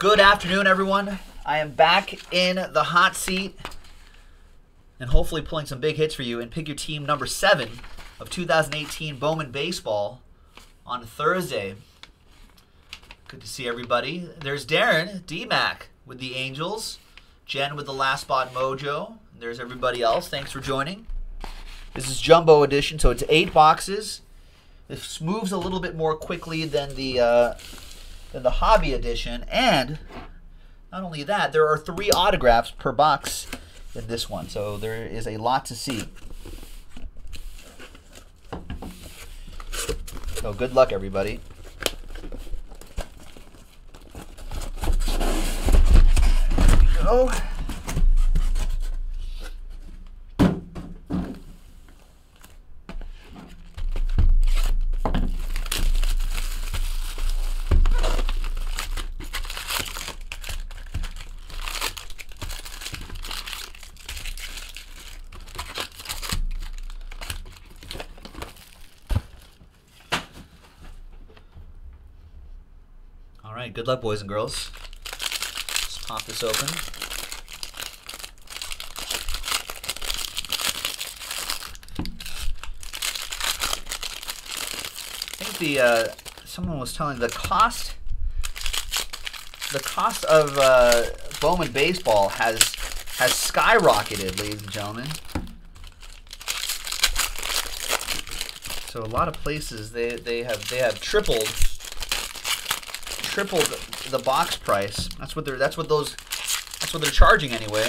Good afternoon, everyone. I am back in the hot seat and hopefully pulling some big hits for you and pick your team number seven of 2018 Bowman Baseball on Thursday. Good to see everybody. There's Darren, DMAC with the Angels, Jen with the Last Spot Mojo. There's everybody else. Thanks for joining. This is Jumbo Edition, so it's eight boxes. This moves a little bit more quickly than the uh, than the Hobby Edition, and not only that, there are three autographs per box in this one, so there is a lot to see. So good luck, everybody. There we go. All right, good luck, boys and girls. Let's pop this open. I think the uh, someone was telling the cost the cost of uh, Bowman baseball has has skyrocketed, ladies and gentlemen. So a lot of places they, they have they have tripled tripled the box price. That's what they're that's what those that's what they're charging anyway.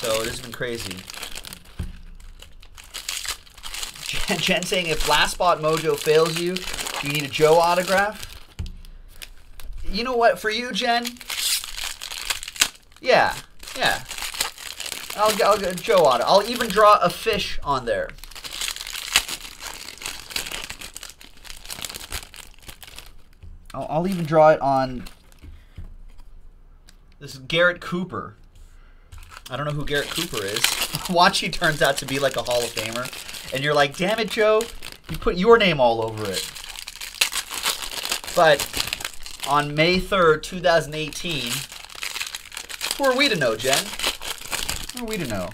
So it has been crazy. Jen, Jen saying if Last Spot Mojo fails you, you need a Joe autograph. You know what? For you, Jen. Yeah, yeah. I'll I'll get Joe auto. I'll even draw a fish on there. I'll, I'll even draw it on. This is Garrett Cooper. I don't know who Garrett Cooper is. Watch he turns out to be like a Hall of Famer, and you're like, damn it, Joe, you put your name all over it. But on May 3rd, 2018, who are we to know, Jen? Who are we to know?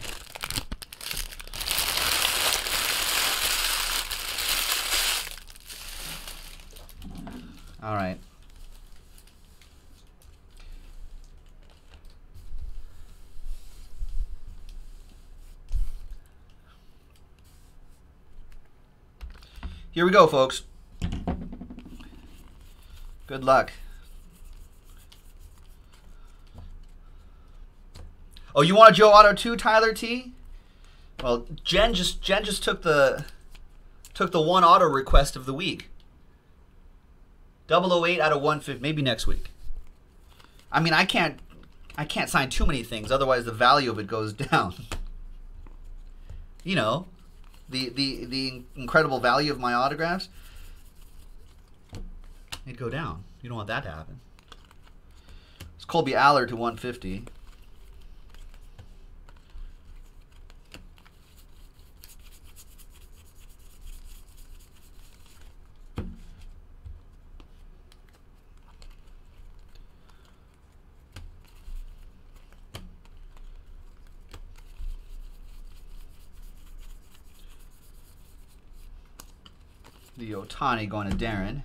All right. Here we go, folks. Good luck. Oh, you want a Joe Auto too, Tyler T? Well, Jen just Jen just took the took the one auto request of the week. 008 out of 150, maybe next week. I mean, I can't I can't sign too many things, otherwise the value of it goes down. you know, the the the incredible value of my autographs it'd go down. You don't want that to happen. It's Kolby Allard to 150. The Ohtani going to Darren.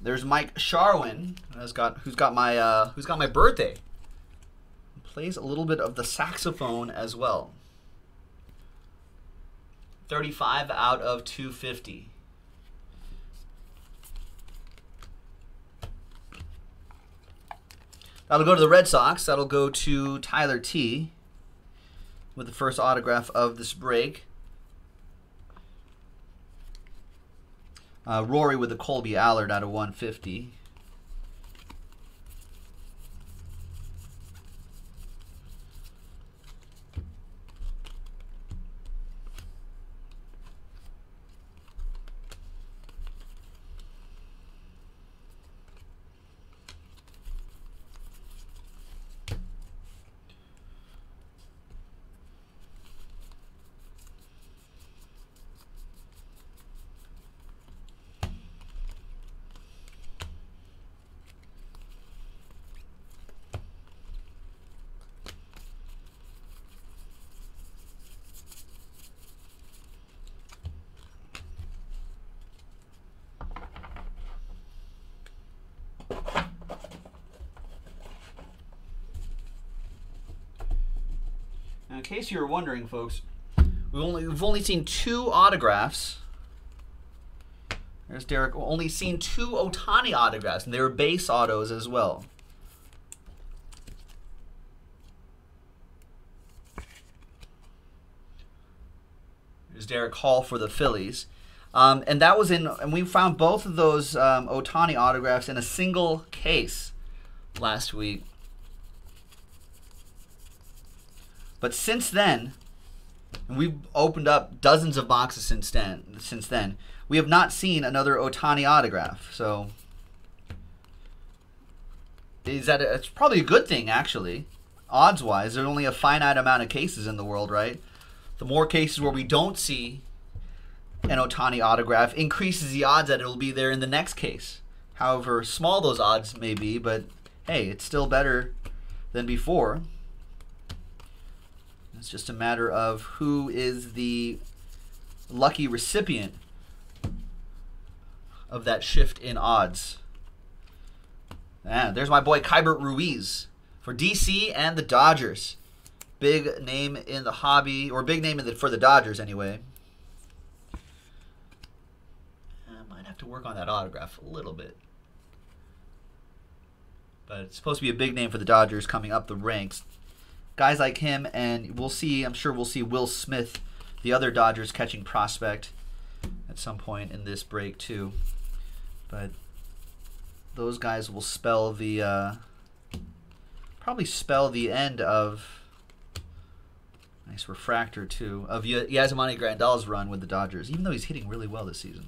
There's Mike Shawaryn, who's got who's got my uh, who's got my birthday. Plays a little bit of the saxophone as well. 35 out of 250. That'll go to the Red Sox. That'll go to Tyler T with the first autograph of this break. Uh, Rory with the Kolby Allard out of 150. In case you were wondering, folks, we've only we've only seen two autographs. There's Derek. We've only seen two Ohtani autographs, and they were base autos as well. There's Darick Hall for the Phillies. Um, and that was in, and we found both of those um, Ohtani autographs in a single case last week. But since then, and we've opened up dozens of boxes since then. Since then, we have not seen another Ohtani autograph. So, is that a, it's probably a good thing actually, odds wise. There's only a finite amount of cases in the world, right? The more cases where we don't see an Ohtani autograph increases the odds that it'll be there in the next case. However small those odds may be, but hey, it's still better than before. It's just a matter of who is the lucky recipient of that shift in odds. Ah, there's my boy Keibert Ruiz for DC and the Dodgers. Big name in the hobby, or big name in the, for the Dodgers anyway. I might have to work on that autograph a little bit. But it's supposed to be a big name for the Dodgers coming up the ranks guys like him, and we'll see. I'm sure we'll see Will Smith, the other Dodgers catching prospect, at some point in this break too. But those guys will spell the uh, probably spell the end of nice refractor too of y- Yasmani Grandal's run with the Dodgers, even though he's hitting really well this season.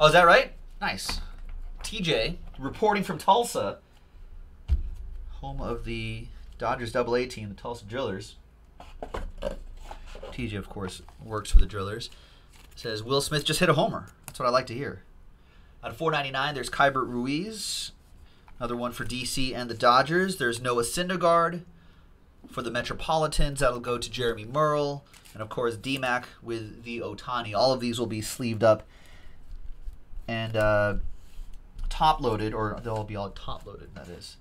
Oh, is that right? Nice. TJ reporting from Tulsa home of the Dodgers Double A team, the Tulsa Drillers. TJ, of course, works for the Drillers. Says Will Smith just hit a homer. That's what I like to hear. Out of 499, there's Keibert Ruiz. Another one for DC and the Dodgers. There's Noah Syndergaard for the Metropolitans. That'll go to Jeremy Merle. And of course, DMAC with the Ohtani. All of these will be sleeved up and uh, top loaded, or they'll all be all top loaded, that is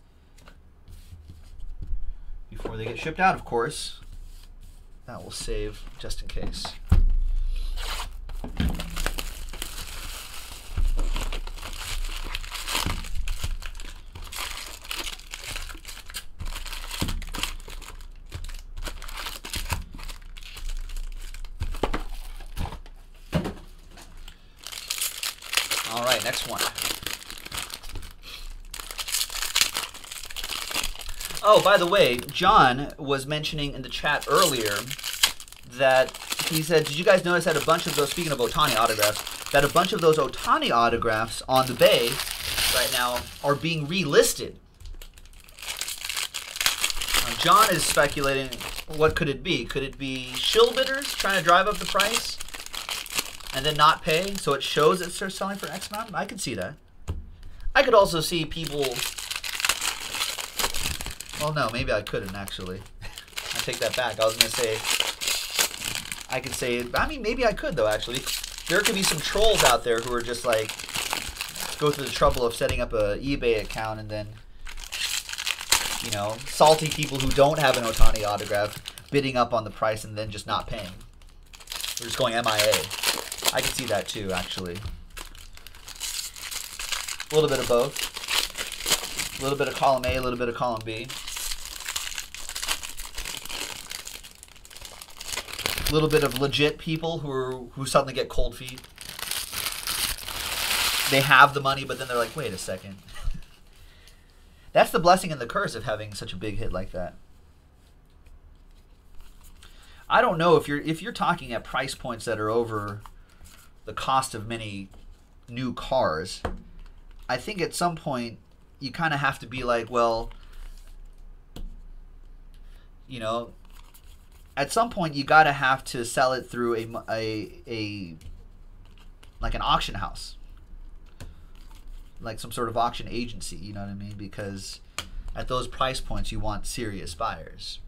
before they get shipped out, of course. That will save just in case. All right, next one. Oh, by the way, John was mentioning in the chat earlier that he said, Did you guys notice that a bunch of those, speaking of Ohtani autographs, that a bunch of those Ohtani autographs on the Bay right now are being relisted? Now, John is speculating what could it be? Could it be shill bidders trying to drive up the price and then not pay so it shows it's they're selling for X amount? I could see that. I could also see people well, no, maybe I couldn't actually. I take that back. I was gonna say I could say. I mean, maybe I could though. Actually, there could be some trolls out there who are just like go through the trouble of setting up a eBay account and then you know salty people who don't have an Ohtani autograph bidding up on the price and then just not paying. We're just going MIA. I can see that too, actually. A little bit of both. A little bit of column A, a little bit of column B. little bit of legit people who are who suddenly get cold feet. They have the money, but then they're like, wait a second. That's the blessing and the curse of having such a big hit like that. I don't know if you're if you're talking at price points that are over the cost of many new cars. I think at some point you kind of have to be like, well, you know, at some point you got to have to sell it through a, a, a like an auction house. Like some sort of auction agency you know what i mean? Because at those price points you want serious buyers.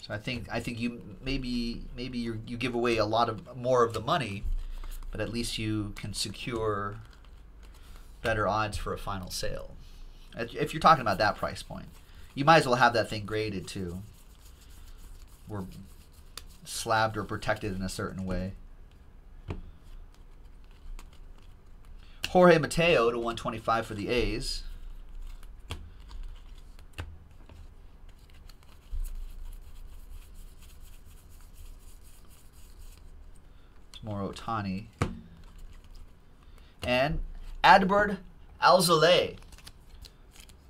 So i think i think you maybe maybe you you give away a lot of more of the money but at least you can secure better odds for a final sale. If you're talking about that price point, you might as well have that thing graded too. Or slabbed or protected in a certain way. Jorge Mateo to 125 for the A's. More Ohtani. And Adbert Alzolay,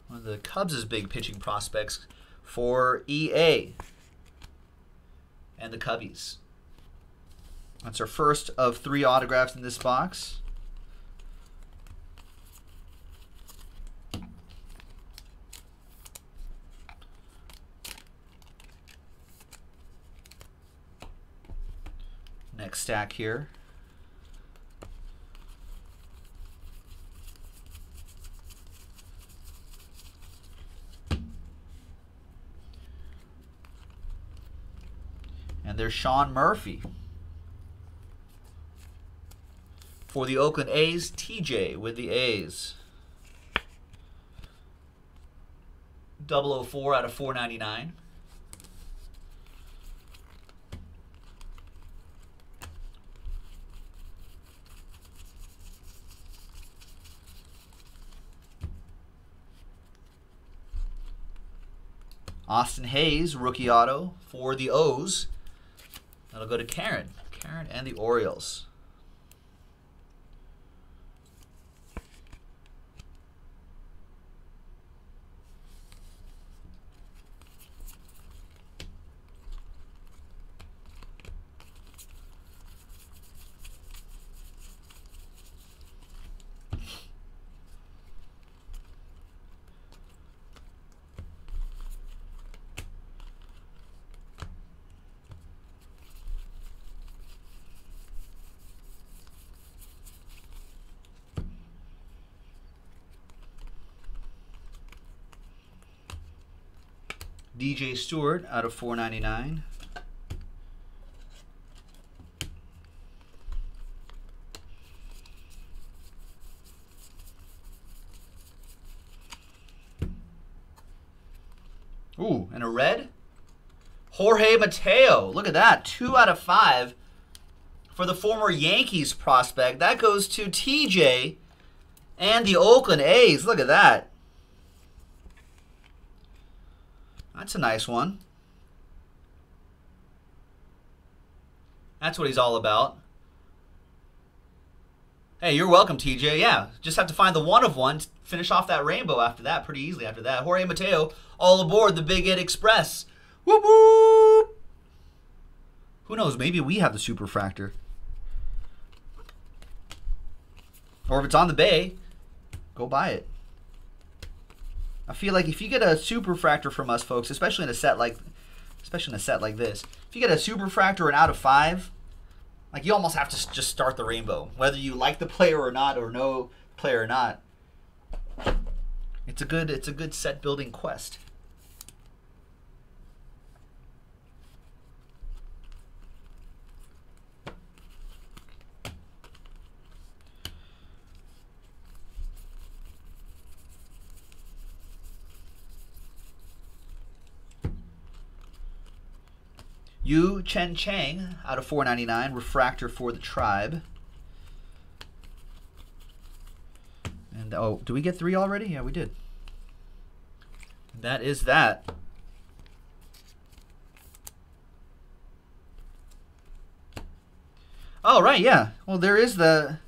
one of the Cubs' big pitching prospects for EA and the Cubbies. That's our first of three autographs in this box. Next stack here. And there's Sean Murphy. For the Oakland A's, TJ with the A's. 004 out of 499. Austin Hays, rookie auto for the O's. That'll go to Karen. Karen and the Orioles. DJ Stewart out of 499. Ooh, and a red? Jorge Mateo. Look at that. Two out of five for the former Yankees prospect. That goes to TJ and the Oakland A's. Look at that. That's a nice one. That's what he's all about. Hey, you're welcome, TJ. Yeah, just have to find the one of one, finish off that rainbow after that, pretty easily after that. Jorge Mateo, all aboard the Big Hit Express. Whoop whoop! Who knows, maybe we have the superfractor. Or if it's on the bay, go buy it. I feel like if you get a super superfractor from us, folks, especially in a set like, especially in a set like this, if you get a super superfractor and out of five, like you almost have to just start the rainbow, whether you like the player or not, or no player or not. It's a good, it's a good set building quest. Yu-Cheng Chang out of 499, refractor for the tribe. And oh, do we get three already? Yeah, we did. That is that. Oh, right, yeah. Well, there is the...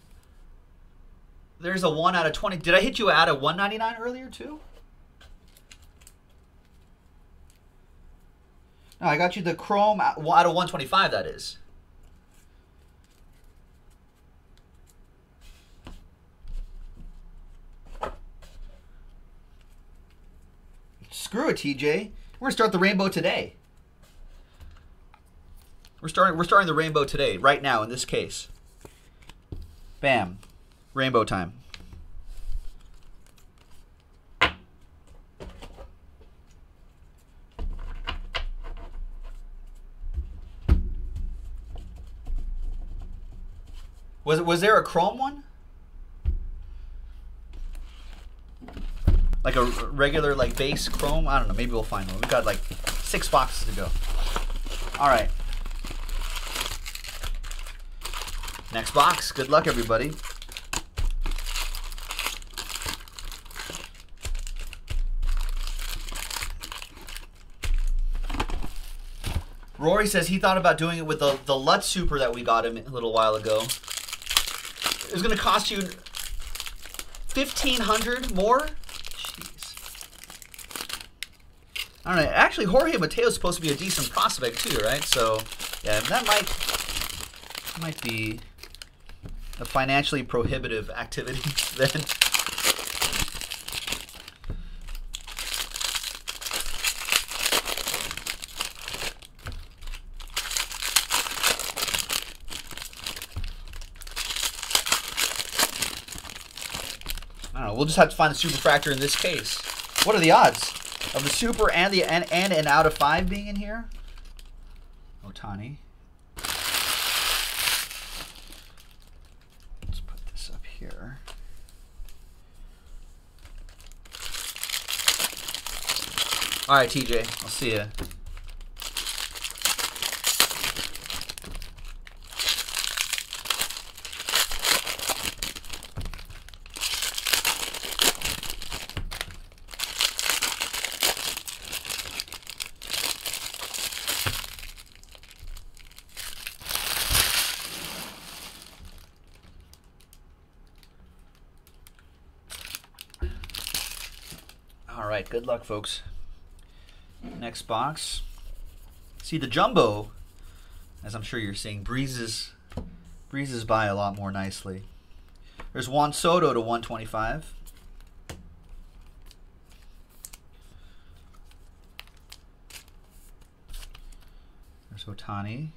There's a 1 out of 20. Did I hit you out of 199 earlier, too? No, I got you the Chrome out of 125, that is. Screw it, TJ. We're gonna start the rainbow today. We're starting. We're starting the rainbow today, right now, in this case. Bam, rainbow time. Was was there a chrome one? Like a regular like base chrome. I don't know. Maybe we'll find one. We've got like six boxes to go. All right. Next box. Good luck, everybody. Rory says he thought about doing it with the, the Lutz Super that we got him a little while ago. Was going to cost you 1500 more? Jeez. I. Actually, Jorge Mateo is supposed to be a decent prospect too, right? So, yeah, that might might be a financially prohibitive activity then. We'll just have to find the super fractor in this case. What are the odds of the super and the and, and an out of five being in here? Ohtani. Let's put this up here. All right, TJ. I'll see you. All right, good luck, folks. Next box. See the jumbo, as I'm sure you're seeing, breezes breezes by a lot more nicely. There's Juan Soto to 125. There's Ohtani.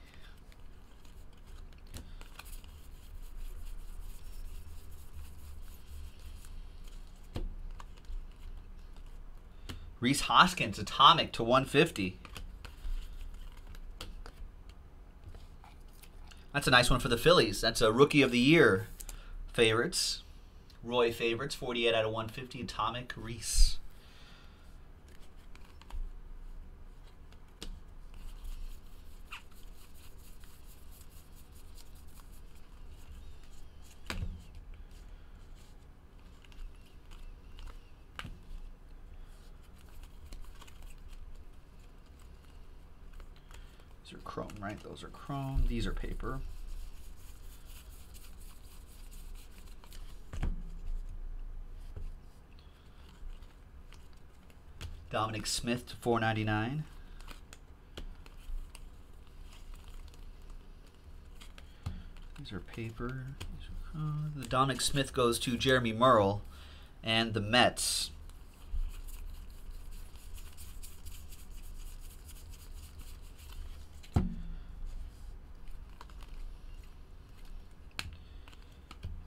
Rhys Hoskins, atomic to 150. That's a nice one for the Phillies. That's a rookie of the year favorites. Roy favorites, 48 out of 150, atomic Rhys. These are chrome, right? Those are chrome. These are paper. Dominic Smith to 499. These are paper. These are chrome. The Dominic Smith goes to Jeremy Merle and the Mets.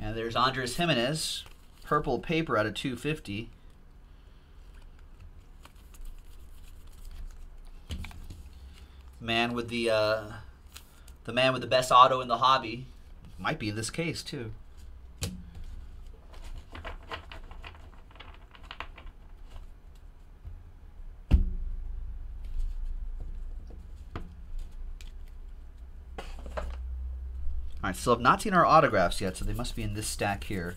And there's Andres Gimenez, purple paper out of 250. Man with the uh, the man with the best auto in the hobby, might be in this case too. Still have not seen our autographs yet, so they must be in this stack here.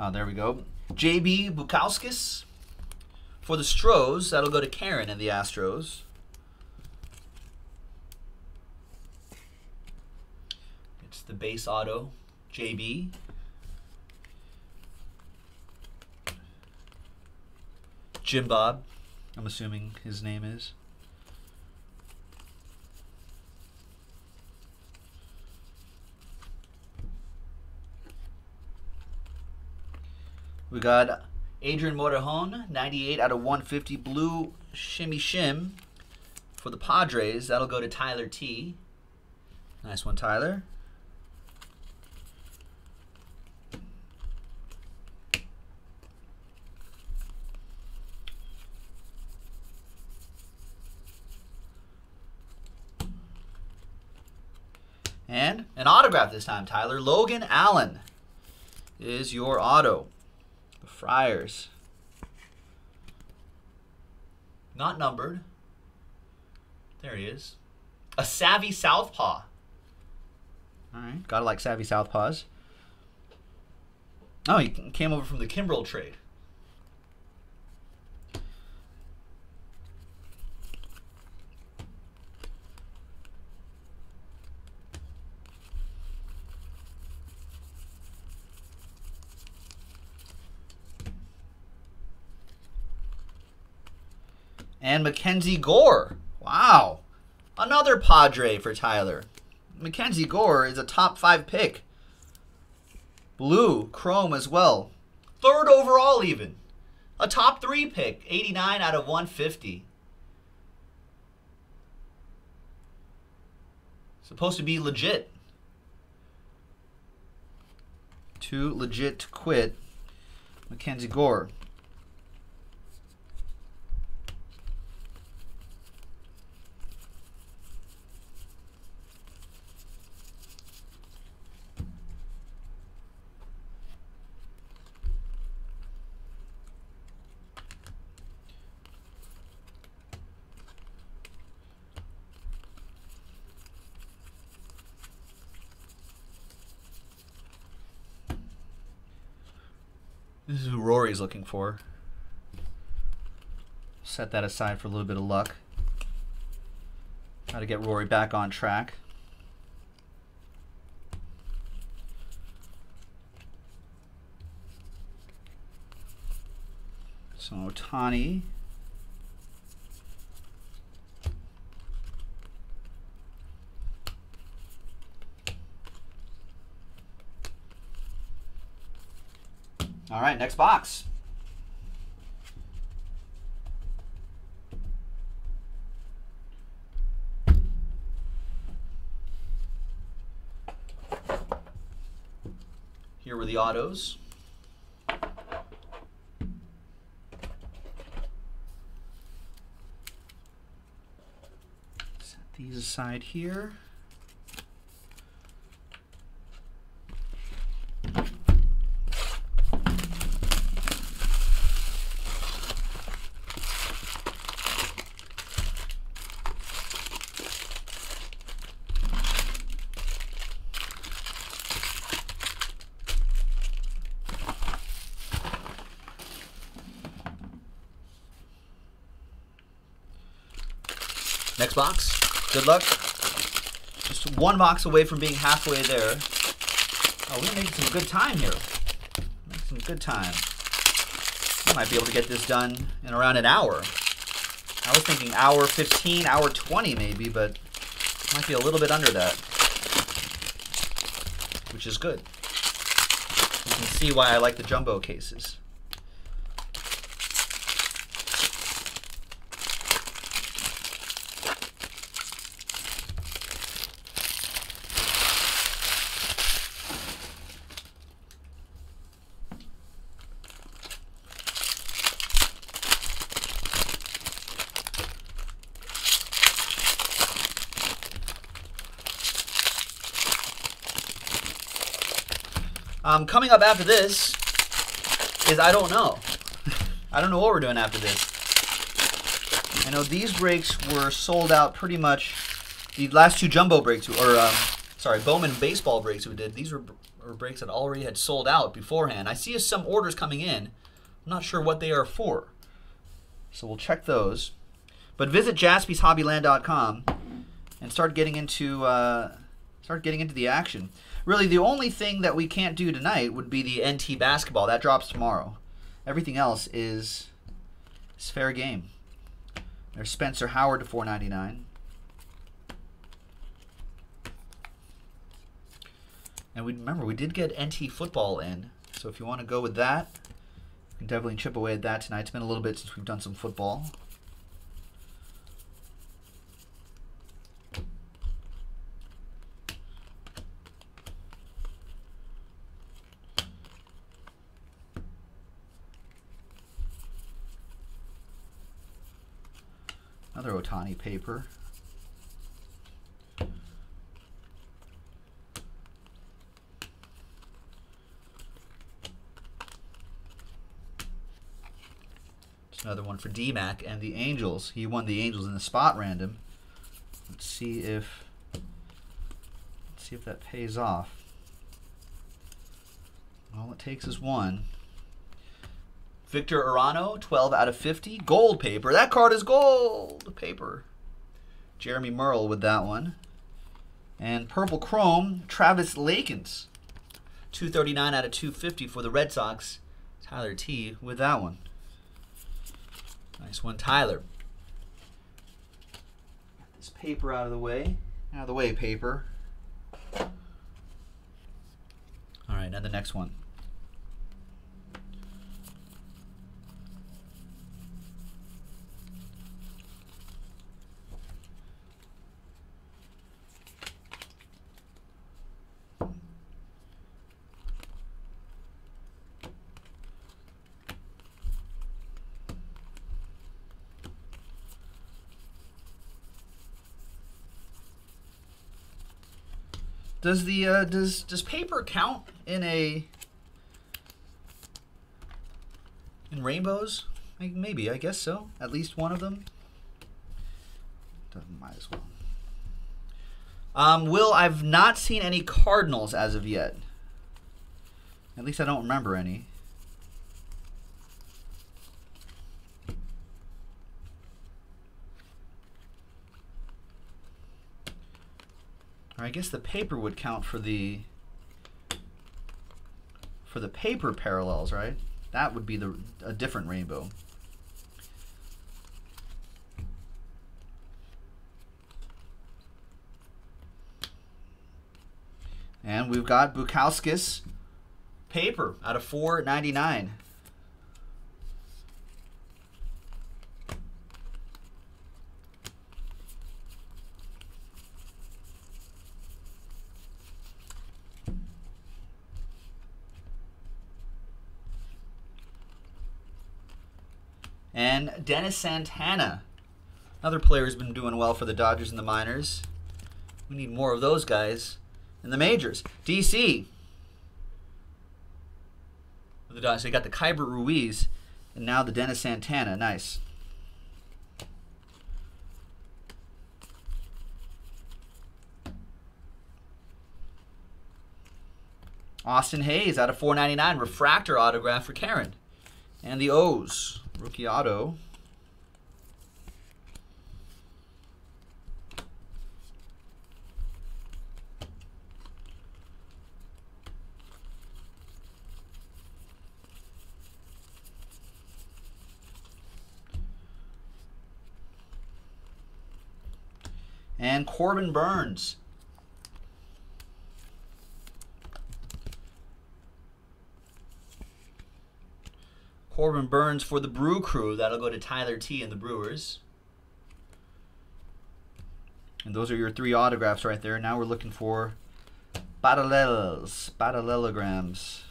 Oh, there we go. JB Bukauskas for the Stros. That'll go to Karen and the Astros. It's the base auto, JB. Jim Bob. I'm assuming his name is. We got Adrian Morejon, 98 out of 150, blue shimmy shim for the Padres. That'll go to Tyler T. Nice one, Tyler. And an autograph this time, Tyler. Logan Allen is your auto. The Friars. Not numbered. There he is. A savvy southpaw. All right, gotta like savvy southpaws. Oh, he came over from the Kimbrel trade. And Mackenzie Gore. Wow. Another Padre for Tyler. Mackenzie Gore is a top five pick. Blue, chrome as well. Third overall, even. A top three pick, 89 out of 150. Supposed to be legit. Too legit to quit. Mackenzie Gore. This is looking for. Set that aside for a little bit of luck. Try to get Rory back on track. So Tani. All right, next box. Here were the autos. Set these aside here. Next box. Good luck. Just one box away from being halfway there. Oh, we're making some good time here. Making some good time. We might be able to get this done in around an hour. I was thinking hour 15, hour 20 maybe, but might be a little bit under that. Which is good. You can see why I like the jumbo cases. Um, coming up after this is I don't know. I don't know what we're doing after this. I know these breaks were sold out pretty much. The last two jumbo breaks, or um, sorry, Bowman baseball breaks we did, these were, were breaks that already had sold out beforehand. I see some orders coming in. I'm not sure what they are for. So we'll check those. But visit jaspyshobbyland.com and start getting into uh, start getting into the action. Really, the only thing that we can't do tonight would be the NT basketball. That drops tomorrow. Everything else is, is fair game. There's Spencer Howard to 499. And we remember we did get NT football in, so if you want to go with that, you can definitely chip away at that tonight. It's been a little bit since we've done some football. Another Ohtani paper. It's another one for DMAC and the Angels. He won the Angels in the spot random. Let's see if let's see if that pays off. All it takes is one. Victor Arano, 12 out of 50. Gold paper. That card is gold paper. Jeremy Merle with that one. And purple chrome, Travis Lakins. 239 out of 250 for the Red Sox. Tyler T with that one. Nice one, Tyler. Get this paper out of the way. Out of the way, paper. All right, now the next one. Does the uh, does does paper count in a in rainbows? Like, maybe I guess so. At least one of them. Might as well. Um, Will, I've not seen any Cardinals as of yet. At least I don't remember any. I guess the paper would count for the for the paper parallels, right? That would be the a different rainbow. And we've got Bukauskas paper out of 499. And Dennis Santana. Another player who's been doing well for the Dodgers and the minors. We need more of those guys in the majors. DC. The Dodgers. They got the Keibert Ruiz and now the Dennis Santana. Nice. Austin Hays out of 499 refractor autograph for Karen. And the O's. Rookie auto. And Corbin Burnes. Corbin Burnes for the Brew Crew. That'll go to Tyler T and the Brewers. And those are your three autographs right there. Now we're looking for parallels, parallelograms.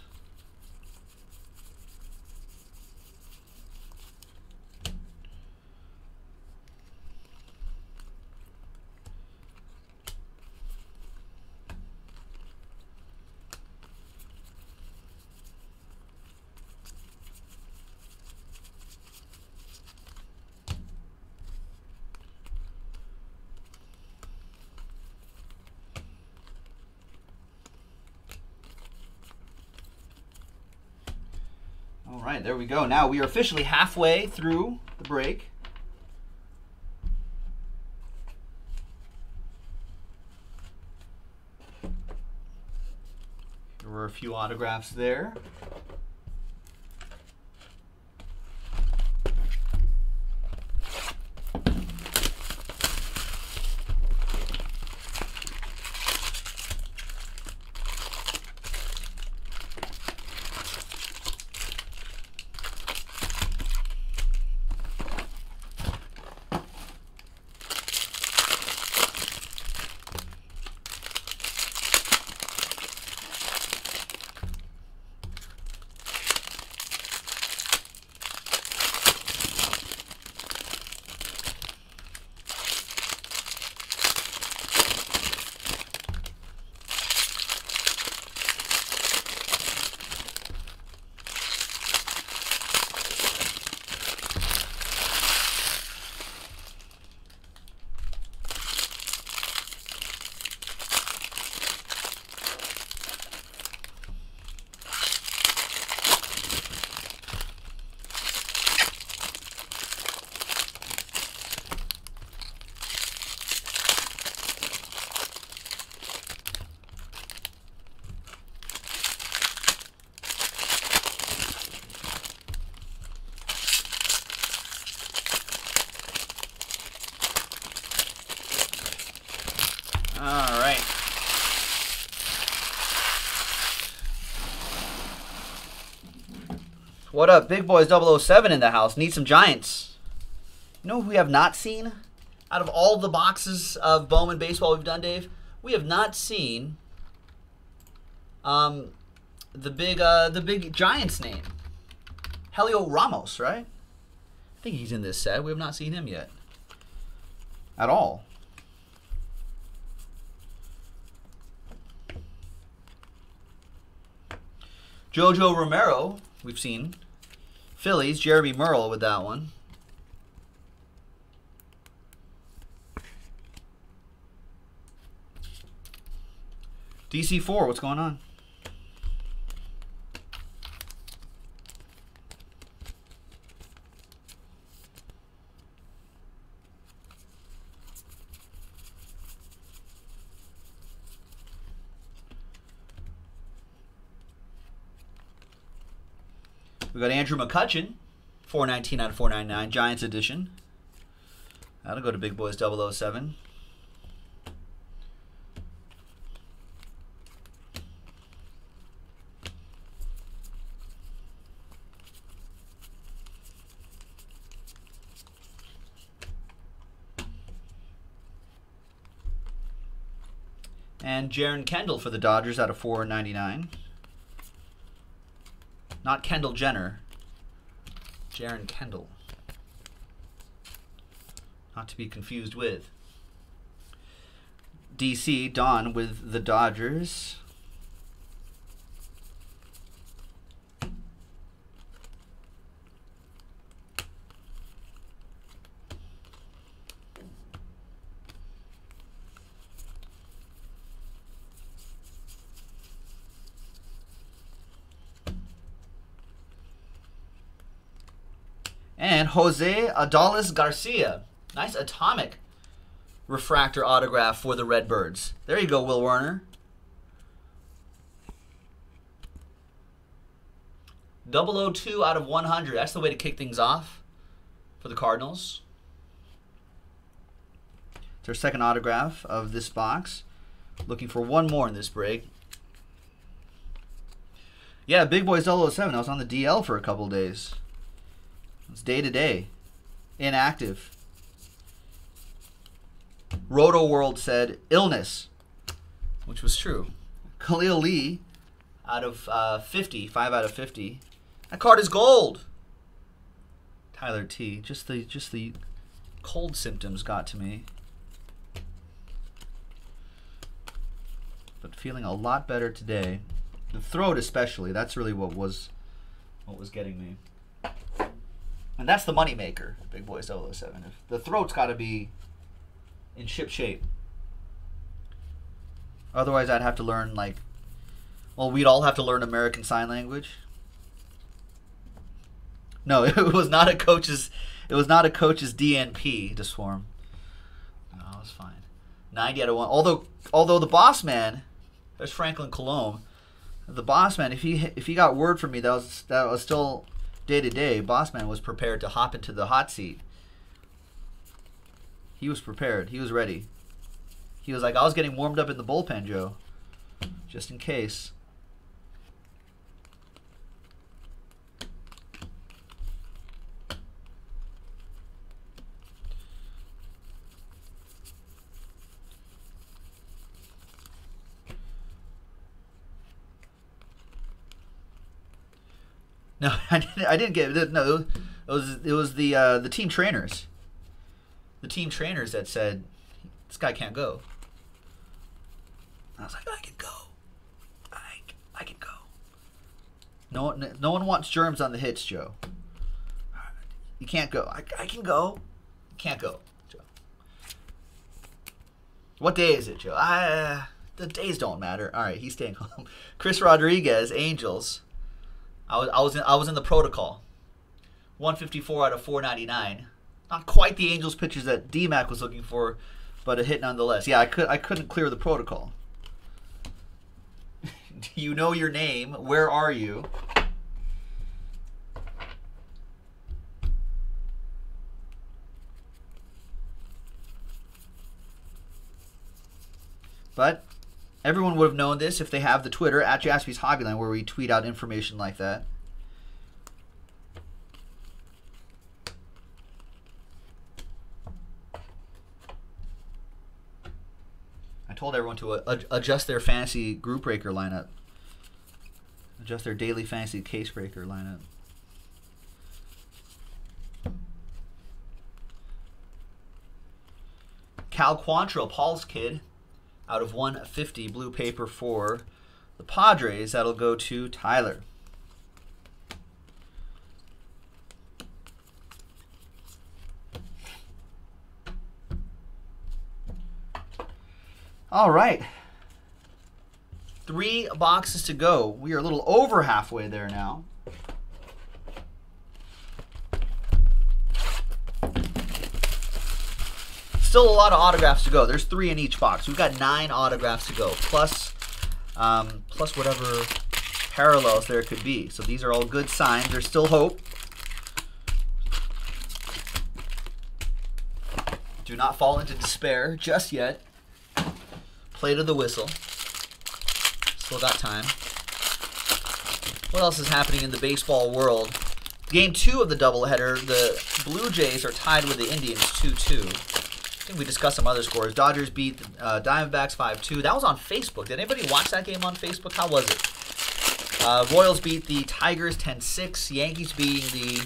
Go. Now we are officially halfway through the break. There were a few autographs there. What up? Big Boys 007 in the house. Need some Giants. You know who we have not seen? Out of all the boxes of Bowman baseball we've done, Dave, we have not seen um, the big uh, the big Giants name. Heliot Ramos, right? I think he's in this set. We have not seen him yet. At all. Jojo Romero, we've seen. Phillies, Jeremy Merle with that one. DC4, what's going on? We got Andrew McCutchen, 419 out of 499, Giants edition. That'll go to Big Boys 007. And Jeren Kendall for the Dodgers out of 499. Not Kendall Jenner. Jeren Kendall. Not to be confused with. DC, Don with the Dodgers. And Jose Adolis Garcia. Nice atomic refractor autograph for the Redbirds. There you go, Will Werner. Double O two out of 100. That's the way to kick things off for the Cardinals. It's our second autograph of this box. Looking for one more in this break. Yeah, Big Boys 007. I was on the DL for a couple days. It's day to day, inactive. Roto World said illness, which was true. Khalil Lee, out of uh, 50, 5 out of 50. That card is gold. Tyler T. Just the just the cold symptoms got to me. But feeling a lot better today. The throat especially, that's really what was what was getting me. And that's the moneymaker, Big Boy 007. The throat's got to be in ship shape. Otherwise, I'd have to learn, like, well, we'd all have to learn American Sign Language. No, it was not a coach's. It was not a coach's DNP to swarm. No, it was fine. Ninety out of one. Although, although the boss man, there's Franklin Colomb. The boss man, if he if he got word from me that was that was still day to day, Bossman was prepared to hop into the hot seat. He was prepared. He was ready. He was like, I was getting warmed up in the bullpen, Joe, just in case. No, I didn't. I didn't get it. No, it was it was the uh, the team trainers. The team trainers that said this guy can't go. I was like, I can go. I I can go. No one no one wants germs on the hits, Joe. You can't go. I, I can go. You can't go, Joe. What day is it, Joe? I, uh, the days don't matter. All right, he's staying home. Chris Rodriguez, Angels. I was I was in, I was in the protocol. 154 out of 499. Not quite the Angels pitches that DMAC was looking for, but a hit nonetheless. Yeah, I could I couldn't clear the protocol. Do you know your name? Where are you? But Everyone would have known this if they have the Twitter at Jaspy's Hobbyland where we tweet out information like that. I told everyone to uh, adjust their fancy group breaker lineup. Adjust their daily fancy case breaker lineup. Cal Quantrill, Paul's kid, out of 150 blue paper for the Padres. That'll go to Tyler. All right. Three boxes to go. We are a little over halfway there now. Still a lot of autographs to go. There's three in each box. We've got nine autographs to go, plus, um, plus whatever parallels there could be. So these are all good signs. There's still hope. Do not fall into despair just yet. Play to the whistle. Still got time. What else is happening in the baseball world? Game two of the doubleheader, the Blue Jays are tied with the Indians 2-2. I think we discussed some other scores. Dodgers beat uh, Diamondbacks 5-2. That was on Facebook. Did anybody watch that game on Facebook? How was it? Uh, Royals beat the Tigers 10-6. Yankees beating the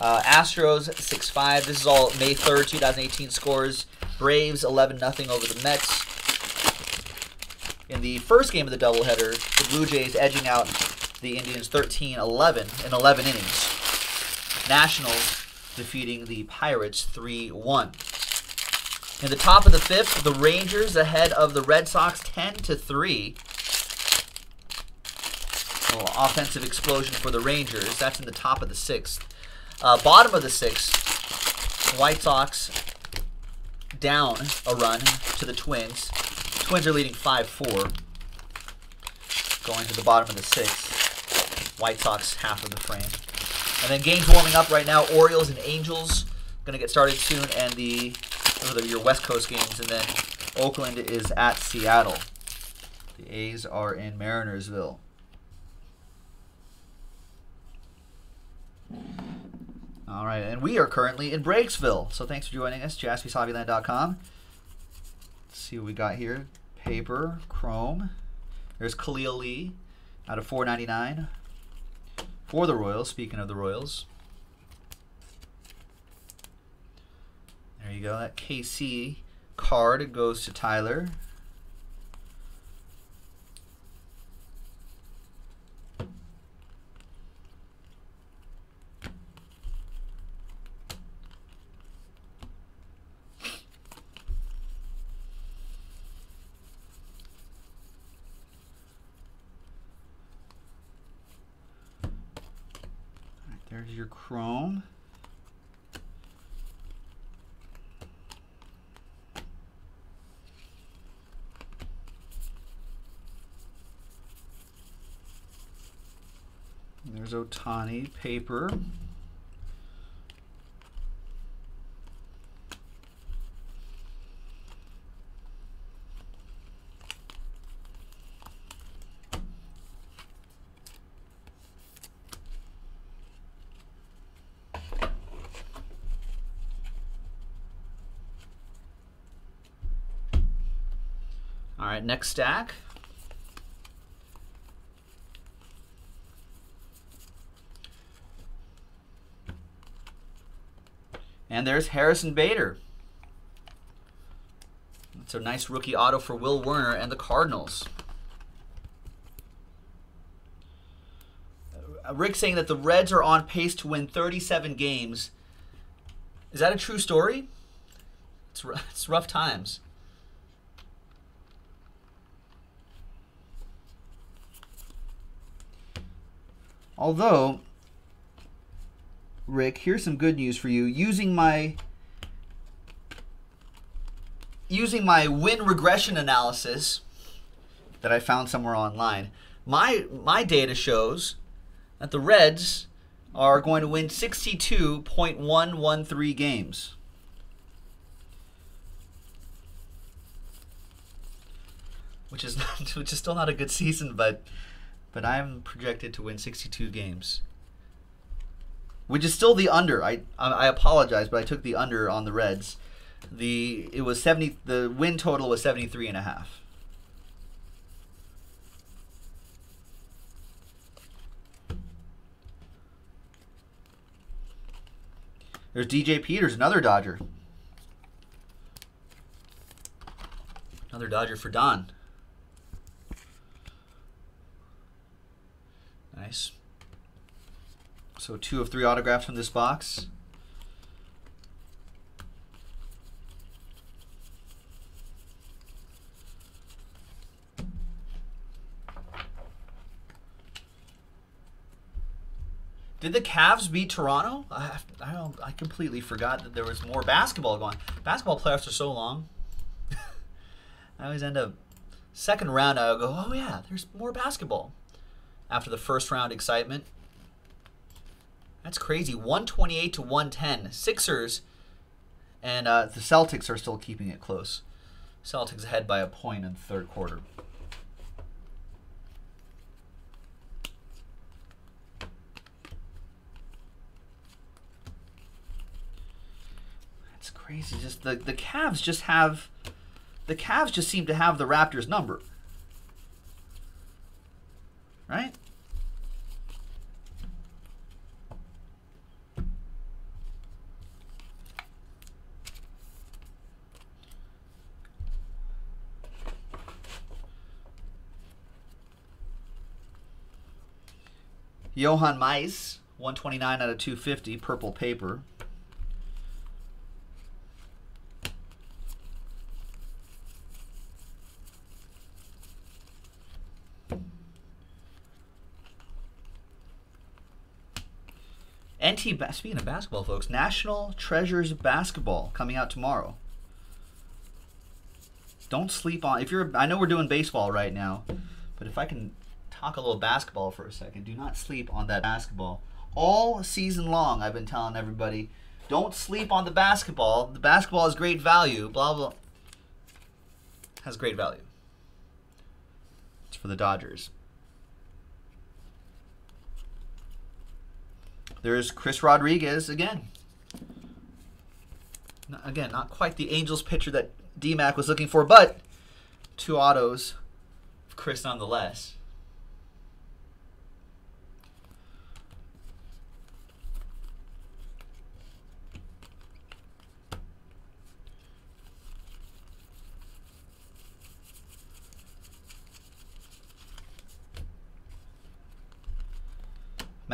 uh, Astros 6-5. This is all May 3rd, 2018 scores. Braves 11-0 over the Mets in the first game of the doubleheader, the Blue Jays edging out the Indians 13-11 in 11 innings. Nationals defeating the Pirates 3-1. In the top of the fifth, the Rangers ahead of the Red Sox 10 to 3. Oh, offensive explosion for the Rangers. That's in the top of the sixth. Uh, bottom of the sixth, White Sox down a run to the Twins. Twins are leading 5-4. Going to the bottom of the sixth. White Sox half of the frame. And then games warming up right now. Orioles and Angels going to get started soon. And the those are your West Coast games. And then Oakland is at Seattle. The A's are in Marinersville. All right, and we are currently in Breaksville. So thanks for joining us, jaspyshobbyland.com see what we got here. Paper, Chrome. There's Khalil Lee out of 499 for the Royals. Speaking of the Royals. There you go. That KC card goes to Tyler. There's your Chrome. Ohtani paper. All right, next stack. And there's Harrison Bader. It's a nice rookie auto for Will Werner and the Cardinals. Uh, Rick saying that the Reds are on pace to win 37 games. Is that a true story? It's, it's rough times. Although, Rick, here's some good news for you. Using my using my win regression analysis that I found somewhere online, my my data shows that the Reds are going to win 62.113 games. Which is not, which is still not a good season, but but I'm projected to win 62 games, which is still the under. I I apologize, but I took the under on the Reds. The it was 70 the win total was 73 and a half. There's DJ Peters, another Dodger. Another Dodger for Don. Nice. So two of three autographs from this box. Did the Cavs beat Toronto? I, I, I completely forgot that there was more basketball going. Basketball playoffs are so long. I always end up second round. I'll go, oh yeah, there's more basketball. After the first round excitement, that's crazy. 128 to 110. Sixers and uh, the Celtics are still keeping it close. Celtics ahead by a point in the third quarter. That's crazy. Just the the Cavs just have the Cavs just seem to have the Raptors number. Right? Johan Mieses, 129 out of 250, purple paper. NT, speaking of basketball, folks, National Treasures Basketball coming out tomorrow. Don't sleep on. If you're, I know we're doing baseball right now, but if I can talk a little basketball for a second, do not sleep on that basketball. All season long, I've been telling everybody, don't sleep on the basketball. The basketball has great value. Blah blah. Has great value. It's for the Dodgers. There's Chris Rodriguez again. Again, not quite the Angels pitcher that DMAC was looking for, but two autos of Chris nonetheless.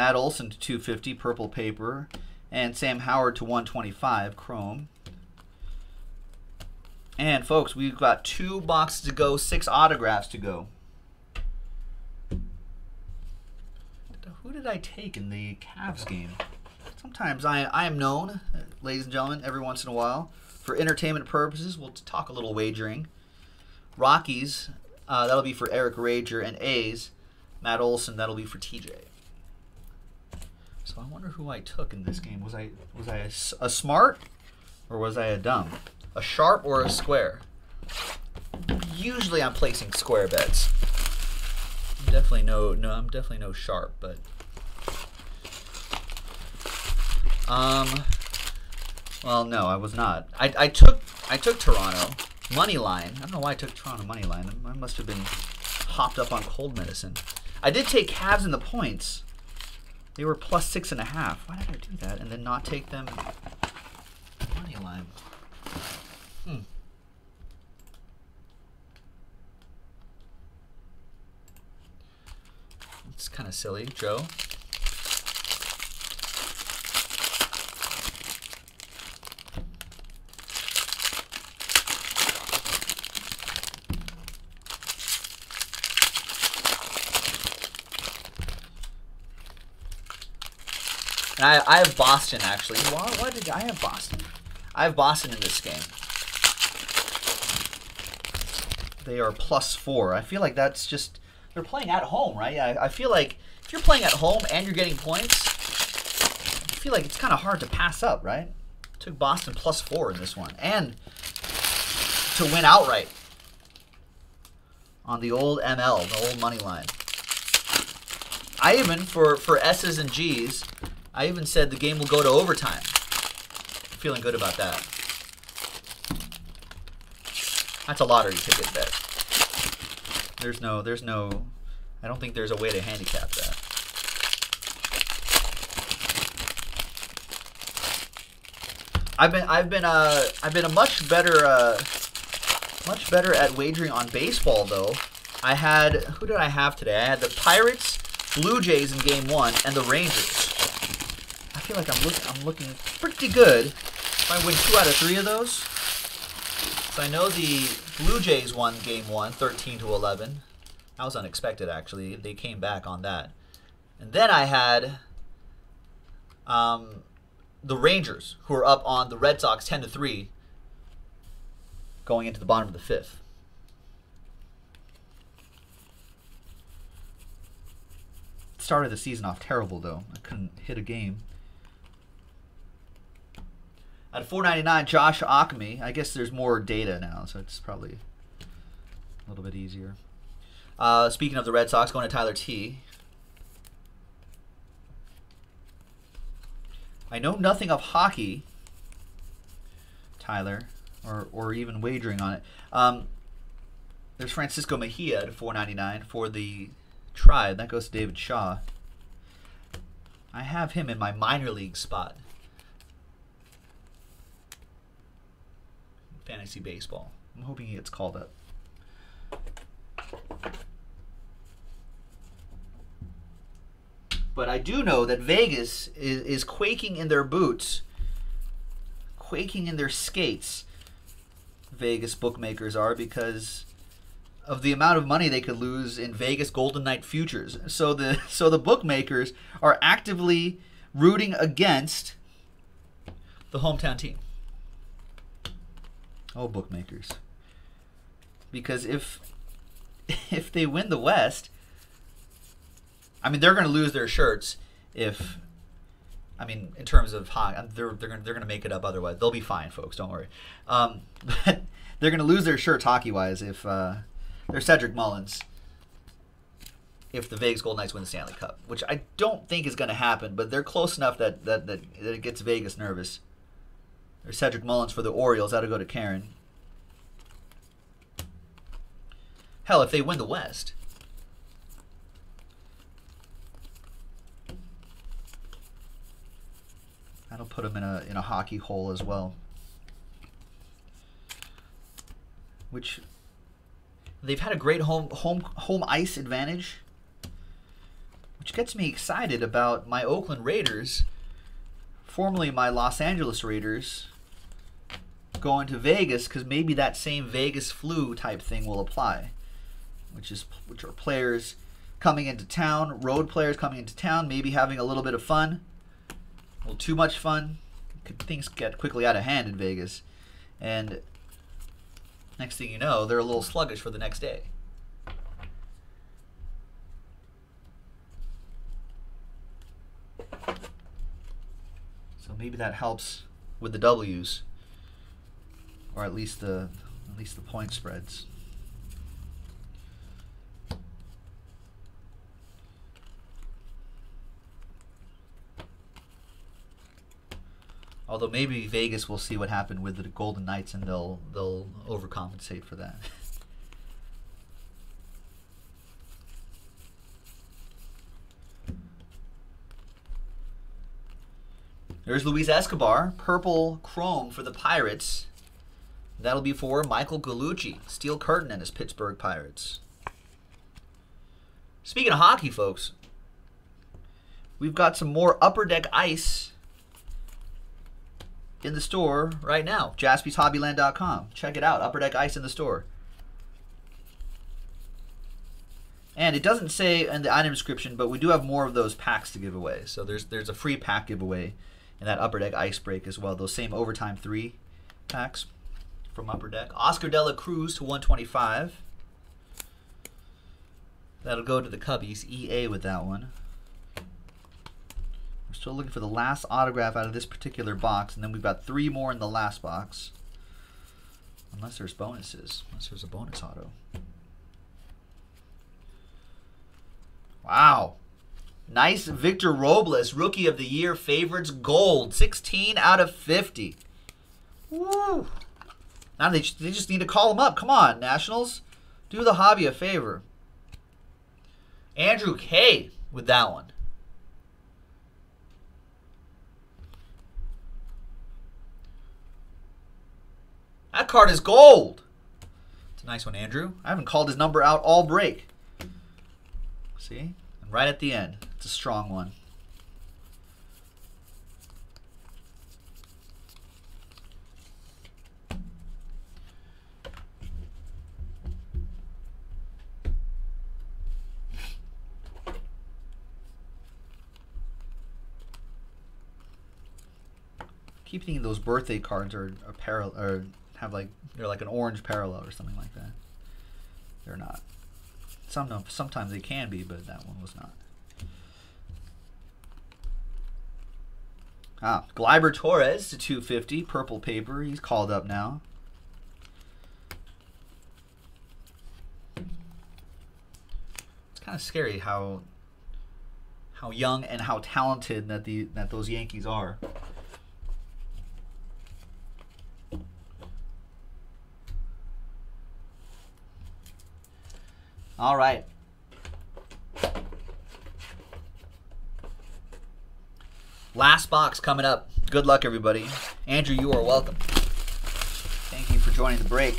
Matt Olson to 250, purple paper. And Sam Howard to 125, chrome. And folks, we've got two boxes to go, six autographs to go. Who did I take in the Cavs game? Sometimes I, I am known, ladies and gentlemen, every once in a while. For entertainment purposes, we'll talk a little wagering. Rockies, uh, that'll be for Eric Rager. And A's, Matt Olson, that'll be for TJ. So I wonder who I took in this game. Was I was I a, a smart or was I a dumb? A sharp or a square? Usually I'm placing square bets. Definitely no no I'm definitely no sharp, but um well no, I was not. I, I took I took Toronto money line. I don't know why I took Toronto money line. I must have been hopped up on cold medicine. I did take Cavs in the points. They were plus six and a half. Why did I do that and then not take them money line? Hmm. It's kind of silly, Joe. And I, I have Boston, actually. Why, why did I have Boston? I have Boston in this game. They are plus four. I feel like that's just... They're playing at home, right? I, I feel like if you're playing at home and you're getting points, I feel like it's kind of hard to pass up, right? Took Boston plus four in this one. And to win outright on the old ML, the old money line. I even, for, for S's and G's, I even said the game will go to overtime. I'm feeling good about that. That's a lottery ticket bet. There's no, there's no, I don't think there's a way to handicap that. I've been I've been uh I've been a much better uh much better at wagering on baseball though. I had who did I have today? I had the Pirates, Blue Jays in game one, and the Rangers. Feel like I'm looking I'm looking pretty good. If I win two out of three of those. So I know the Blue Jays won game one, 13 to 11. That was unexpected actually. They came back on that. And then I had um, the Rangers, who are up on the Red Sox 10 to 3 going into the bottom of the fifth. Started the season off terrible though. I couldn't hit a game. At 4.99, Josh Ockimey. I guess there's more data now, so it's probably a little bit easier. Uh, speaking of the Red Sox, going to Tyler T. I know nothing of hockey, Tyler, or, or even wagering on it. Um, there's Francisco Mejia at 4.99 for the Tribe. That goes to David Shaw. I have him in my minor league spot. Fantasy baseball. I'm hoping he gets called up. But I do know that Vegas is, is quaking in their boots, quaking in their skates. Vegas bookmakers are because of the amount of money they could lose in Vegas Golden Knight futures. So the so the bookmakers are actively rooting against the hometown team. Oh, bookmakers. Because if if they win the West, I mean, they're going to lose their shirts if, I mean, in terms of high, um, they're they're going they're going to make it up otherwise. They'll be fine, folks. Don't worry. Um, but they're going to lose their shirts hockey wise if uh, they're Cedric Mullins. If the Vegas Golden Knights win the Stanley Cup, which I don't think is going to happen, but they're close enough that, that, that, that it gets Vegas nervous. There's Cedric Mullins for the Orioles. That'll go to Karen. Hell, if they win the West, That'll put them in a in a hockey hole as well. Which they've had a great home home home ice advantage, which gets me excited about my Oakland Raiders, formerly my Los Angeles Raiders, going to Vegas because maybe that same Vegas flu type thing will apply, which is which are players coming into town, road players coming into town, maybe having a little bit of fun a little too much fun. Things get quickly out of hand in Vegas. And next thing you know, they're a little sluggish for the next day. So maybe that helps with the W's, or at least the at least the point spreads. Although maybe Vegas will see what happened with the Golden Knights and they'll they'll overcompensate for that. There's Luis Escobar, purple chrome for the Pirates. That'll be for Michael Gallucci, steel curtain and his Pittsburgh Pirates. Speaking of hockey, folks, we've got some more Upper Deck Ice in the store right now. JaspysHobbyland.com. Check it out. Upper Deck Ice in the store. And it doesn't say in the item description, but we do have more of those packs to give away. So there's there's a free pack giveaway in that Upper Deck Ice Break as well. Those same Overtime 3 packs from Upper Deck. Oscar De La Cruz to 125. That'll go to the Cubbies. EA with that one. We're still looking for the last autograph out of this particular box, and then we've got three more in the last box. Unless there's bonuses. Unless there's a bonus auto. Wow. Nice Victor Robles, Rookie of the Year favorites, gold. 16 out of 50. Woo. Now they, they just need to call him up. Come on, Nationals. Do the hobby a favor. Andrew K with that one. That card is gold. It's a nice one, Andrew. I haven't called his number out all break. See? And right at the end. It's a strong one. Keep thinking those birthday cards are, are parallel or have like they're like an orange parallel or something like that. They're not. Some sometimes they can be, but that one was not. Ah, Gleyber Torres to 250, purple paper. He's called up now. It's kind of scary how how young and how talented that the that those Yankees are. All right. Last box coming up. Good luck, everybody. Andrew, you are welcome. Thank you for joining the break.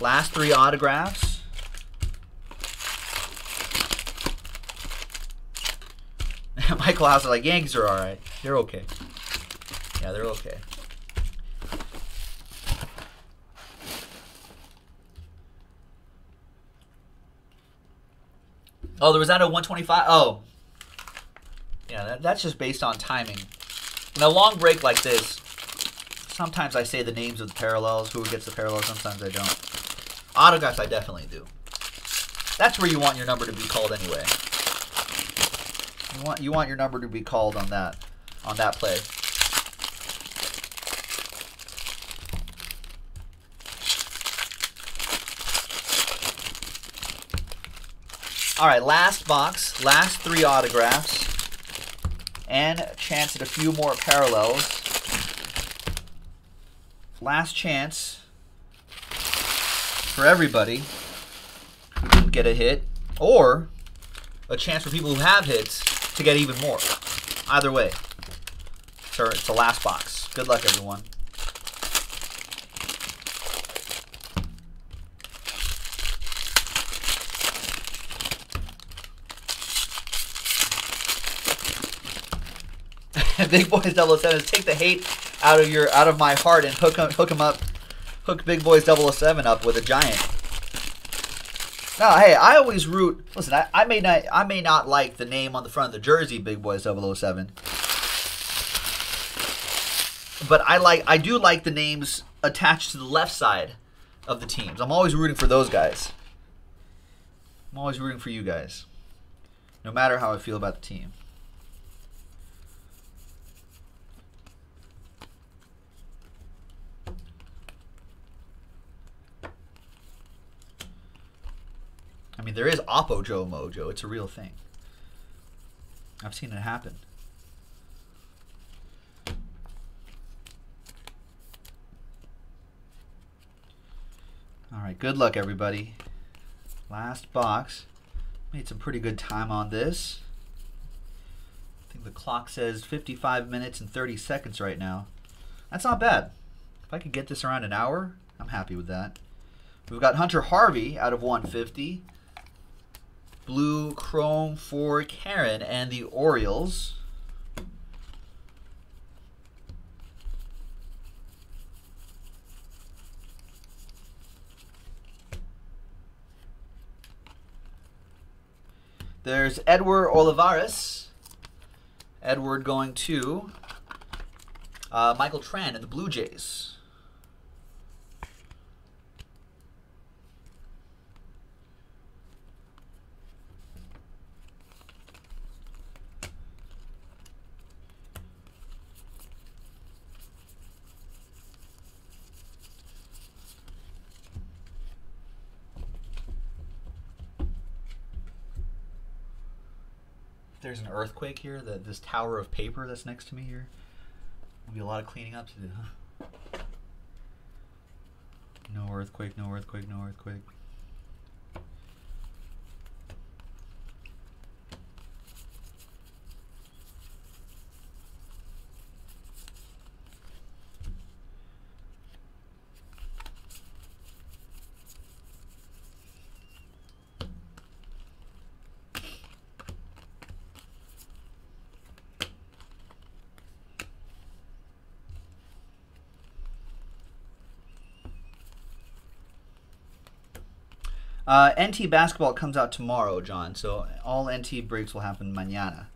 Last three autographs. Michael House is like, Yankees are all right. They're okay. Yeah, they're okay. Oh, there was that a 125. Oh, yeah, that, that's just based on timing. In a long break like this, sometimes I say the names of the parallels, who gets the parallels, sometimes I don't. Autographs, I definitely do. That's where you want your number to be called anyway. You want you want your number to be called on that on that play. All right, last box, last three autographs, and a chance at a few more parallels. Last chance for everybody who didn't get a hit, or a chance for people who have hits to get even more. Either way, it's the last box. Good luck, everyone. Big Boys 007 take the hate out of your out of my heart and hook him, hook him up, hook Big Boys 007 up with a giant. Now, hey, I always root. Listen, I, I may not I may not like the name on the front of the jersey, Big Boys 007, but I like I do like the names attached to the left side of the teams. I'm always rooting for those guys. I'm always rooting for you guys, no matter how I feel about the team. Mean, there is Oppo Joe Mojo. It's a real thing. I've seen it happen. All right, good luck, everybody. Last box. Made some pretty good time on this. I think the clock says 55 minutes and 30 seconds right now. That's not bad. If I could get this around an hour, I'm happy with that. We've got Hunter Harvey out of 150 blue chrome for Karen and the Orioles. There's Edward Olivares. Edward going to uh, Michael Tran and the Blue Jays. There's an earthquake here, that this tower of paper that's next to me here, there'll be a lot of cleaning up to do. Huh? No earthquake, no earthquake, no earthquake. Uh, NT basketball comes out tomorrow, John. So all NT breaks will happen mañana.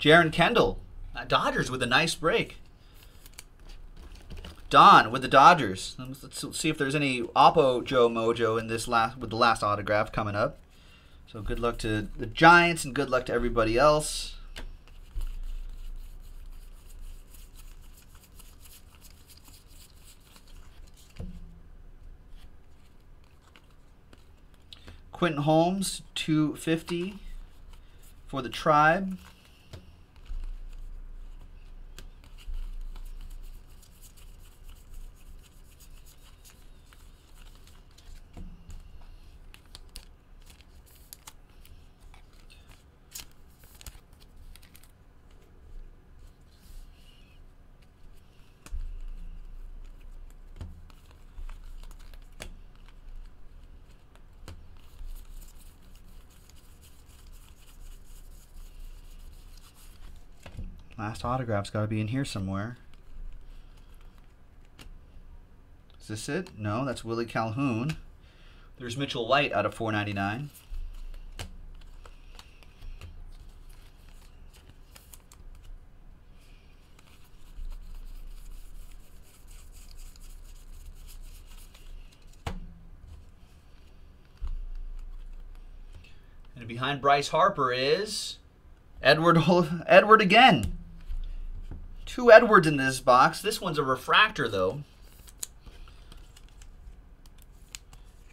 Jeren Kendall, Dodgers with a nice break. Don with the Dodgers. Let's, let's see if there's any Oppo Joe Mojo in this last with the last autograph coming up. So good luck to the Giants and good luck to everybody else. Quentin Holmes, 250 for the Tribe. Last autograph's got to be in here somewhere. Is this it? No, that's Willie Calhoun. There's Mitchell White out of 499. And behind Bryce Harper is Edward Edward again. Two Edwards in this box. This one's a refractor, though.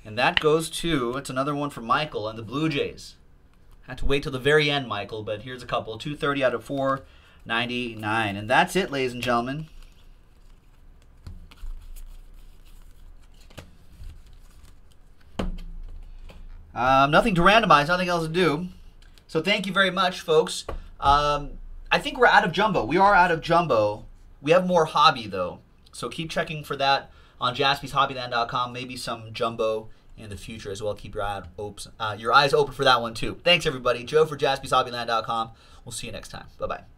And that goes to, it's another one for Michael and the Blue Jays. Had to wait till the very end, Michael, but here's a couple. 230 out of 499. And that's it, ladies and gentlemen. Um, nothing to randomize, nothing else to do. So thank you very much, folks. Um, I think we're out of jumbo. We are out of jumbo. We have more hobby though, so keep checking for that on jaspyshobbyland.com. Maybe some jumbo in the future as well. Keep your eye uh, your eyes open for that one too. Thanks everybody. Joe for jaspyshobbyland.com. We'll see you next time. Bye bye.